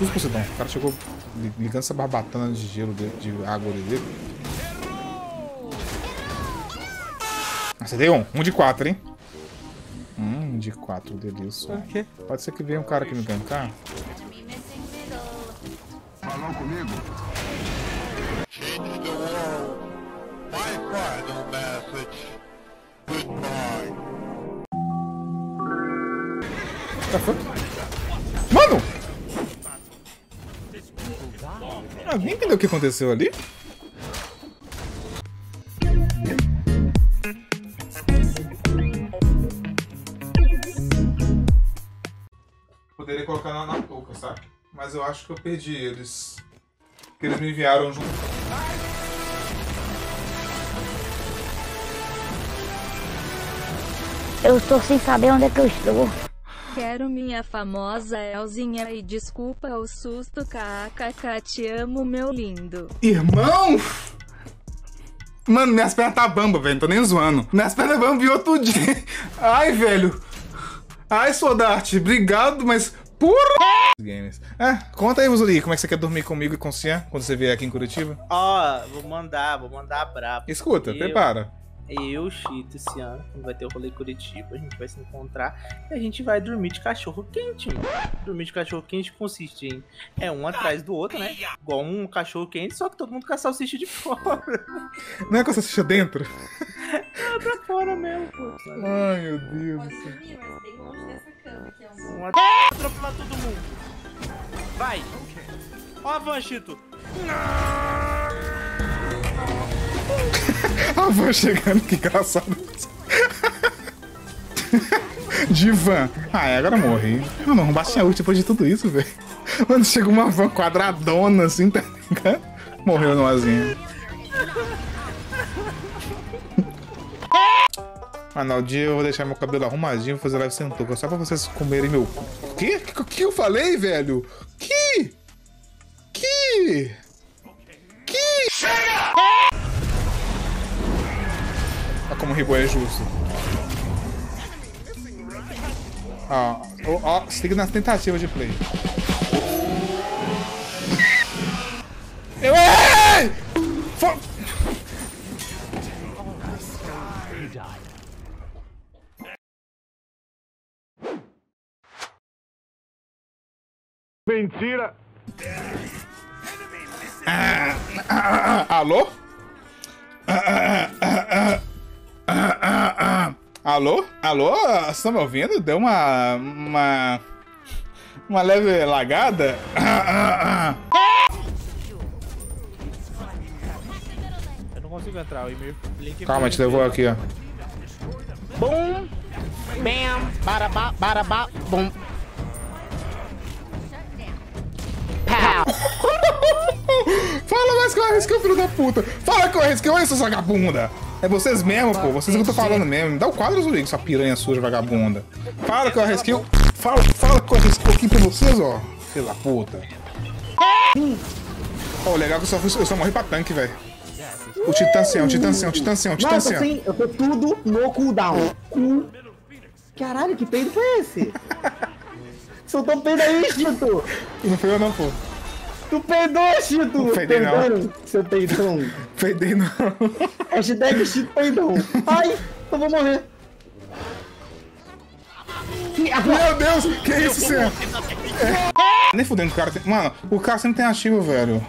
susto, Poseidon. O cara chegou ligando essa barbatana de gelo, de, de água dele. Acertei um. Um de quatro, hein? Hum, um de quatro, delícia. Ok. Pode ser que venha um cara aqui me gankar. Falou comigo? Change the world. My final message. Goodbye. Tá? Mano! Alguém entendeu o que aconteceu ali? Poderia colocar na, na touca, sabe? Mas eu acho que eu perdi eles. Que eles me enviaram junto. Eu estou sem saber onde é que eu estou. Quero minha famosa Elzinha e desculpa o susto, kkk, te amo, meu lindo. Irmão! Mano, minhas pernas tá bamba, velho. Não tô nem zoando. Minhas pernas bambiou tudinho. Ai, velho. Ai, Sodarte, obrigado, mas. Porra! Games. É, conta aí, Uzuri, como é que você quer dormir comigo e com o Cian quando você vier aqui em Curitiba? Ó, vou mandar, vou mandar brabo. Escuta, Eu- prepara. Eu, Chito, esse ano, vai ter o rolê Curitiba, a gente vai se encontrar e a gente vai dormir de cachorro quente, mano. Dormir de cachorro quente consiste em é um atrás do outro, né? Igual um cachorro quente, só que todo mundo com a salsicha de fora. Não é com essa salsicha dentro? pra fora mesmo, pô. Ai, meu Deus do céu. subir, mas bem longe dessa cama, que é um... At... atropelar todo mundo. Vai. Ó a van, Chito. A van chegando, que engraçado. Divan. Ah, é, agora morri. Mano, não bate a ult depois de tudo isso, velho. Mano, chega uma van quadradona assim, tá ligado? Morreu no azinho. Mano, o dia eu vou deixar meu cabelo arrumadinho, vou fazer live sem touca, só pra vocês comerem meu. O quê? O que eu falei, velho? Que? Que? Que? Chega! Como o Ribo é justo. Ó, ó, ó, siga nas tentativas de play. Eu errei! Fo- Mentira! Ah, ah, ah, alô? Alô? Alô? Vocês estão me ouvindo? Deu uma. Uma. Uma leve lagada? Eu não consigo entrar, o e-mail. Link Calma, te levou aqui, ó. Boom, bam, barabá, barabá, bum. Fala mais que eu arrisquei, filho da puta! Fala que eu arrisquei, olha, seus vagabunda! É vocês mesmo, pô, vocês que eu tô falando mesmo. Me dá o quadro, Zurigo, sua piranha suja, vagabunda. Fala que eu arrisquei. Fala, fala que eu arrisquei aqui pra vocês, ó. Da puta. Ó, o legal que eu só, fui, eu só morri pra tanque, velho. O titãncião, o titãncião, o titãncião, o Nossa, sim, eu tô tudo no cooldown. Caralho, que peido foi esse? Soltou peido aí, Chito! Não foi eu não, pô. Tu peidou, Chito! Não peidei, não. Peidando, Seu peidão. Peidei não. Hashtag Chito peidão. Ai, eu vou morrer. Meu Deus, que isso, Sam? É. Nem fudendo o cara tem. Mano, o cara sempre tem ativo, velho.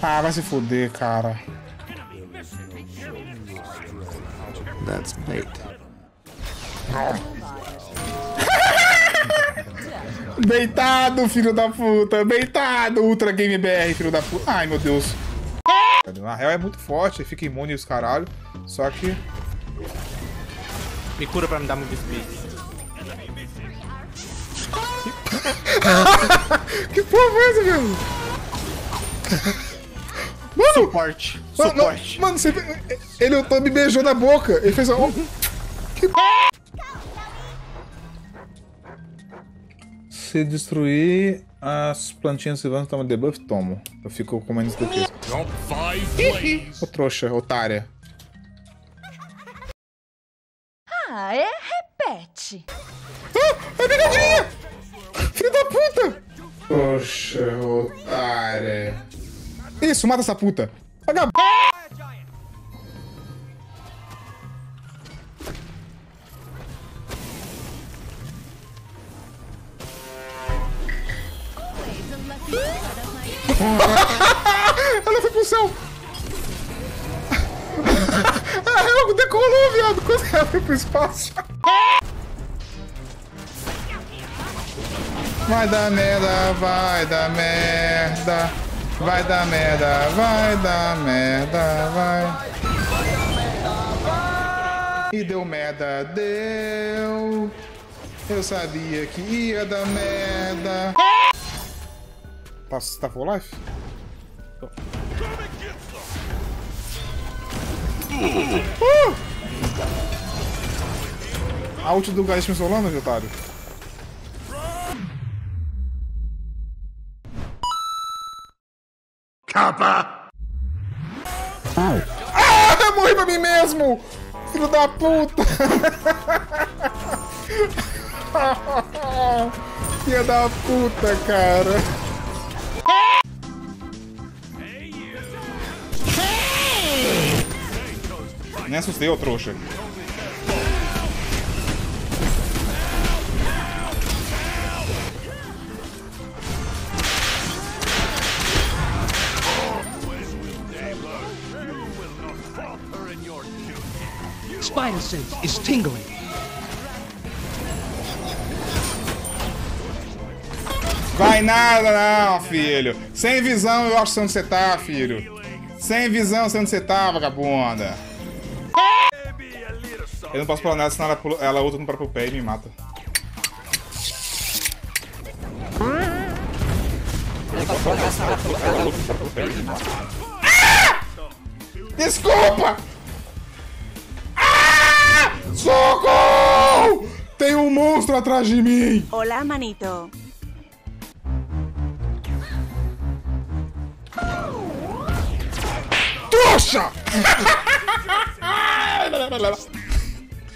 Ah, vai se fuder, cara. That's bait. Deitado, filho da puta. Deitado, Ultra Game BR, filho da puta. Ai, meu Deus. Na real é muito forte, fica imune os caralho. Só que. Me cura pra me dar muito speed. Que porra foi essa, velho? Mano, Suporte. mano, Suporte. mano, você vê- ele eu tô me beijou na boca. Ele fez um. Que... Se destruir as plantinhas silvanas, toma debuff, tomo. Eu fico com menos do que isso. Ô trouxa, otária. Ah, é? Repete. Ah, é pegadinha! Filho da puta! Poxa, otária. Isso, mata essa puta. Vagabundo. Ela foi pro céu. Ela decolou, viado. Quando ela foi pro espaço. Vai dar merda, vai dar merda. Vai dar merda, vai dar merda, vai. E deu merda, deu. Eu sabia que ia dar merda. Tá, tá full life? Uh! A ult do Garish me solando, meu Kappa! Ah, eu morri pra mim mesmo! Filho da puta! Filha da puta, cara! Nem assustei, ô trouxa. Spider sense is tingling. Vai nada não, filho. Sem visão eu acho onde você tá, filho. Sem visão, sei onde você tá, vagabunda. Eu não posso pular nela, senão ela, pula, ela ulta no próprio pé e me mata. Ah! Desculpa! Ah! Socorro! Tem um monstro atrás de mim! Hola, manito. Trouxa!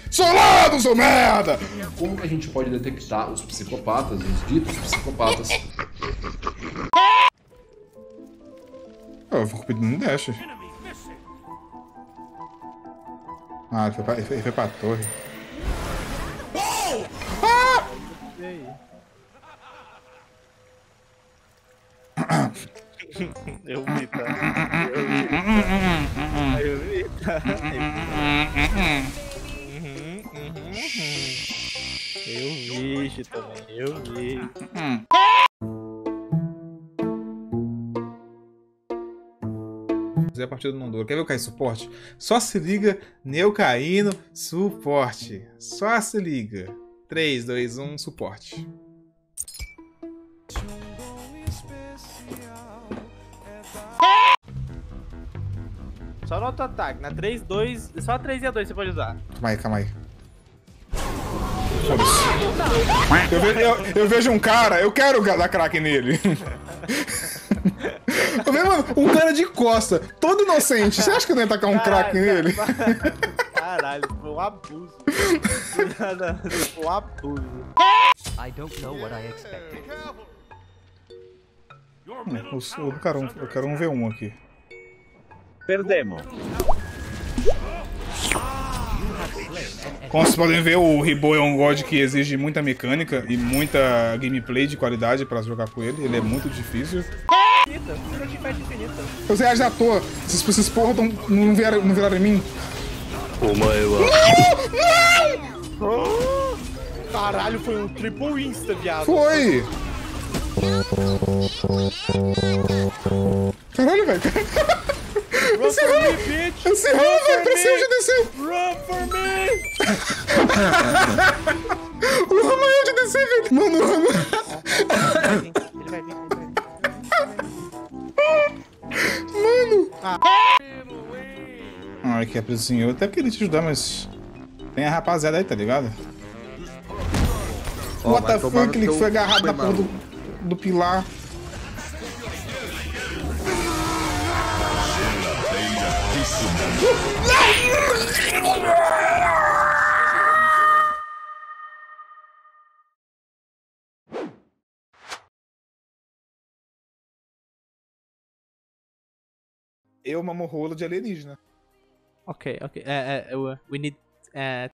Solado, seu merda! Como que a gente pode detectar os psicopatas, os ditos psicopatas? Eu vou pedindo um dash. Ah, ele foi pra, ele foi, ele pra torre. Ah! Eu vi, tá? Eu vi, tá? Eu vi, tá? Uhum, uhum, uhum. Eu vi também, eu vi. Partida do Nondoro. Quer ver o cair suporte? Só se liga, Neu caindo, suporte. Só se liga. 3, 2, 1, suporte. Só no auto-ataque, na 3, 2, só 3 e a 2 você pode usar. Calma aí, calma aí. Eu, ve- eu- eu vejo um cara, eu quero dar crack nele. Eu mano, um cara de costa, todo inocente. Você acha que eu não ia tacar um crack nele? Caralho, foi um abuso. Foi um abuso. I don't know what I expected. O, o, eu, quero um, eu quero um V1 aqui. Perdemos. Como vocês podem ver, o Ribo é um god que exige muita mecânica e muita gameplay de qualidade pra jogar com ele. Ele é muito difícil. Eu sei agir à toa. Esses, esses porra tão, não, viraram, não viraram em mim. Caralho, foi um triple insta, viado. Foi! Caralho, velho. Esse esse ramo, velho, pra cima já desceu. Run for me! O ramo é de descer, velho. Mano, o ramo. Mano. Ai, que apresinho. Eu até queria te ajudar, mas. Tem a rapaziada aí, tá ligado? Ó, What the fuck, ele foi agarrado na porra do, do pilar. Eu mamo rolo de alienígena. Ok, ok. É, é, we- we need é,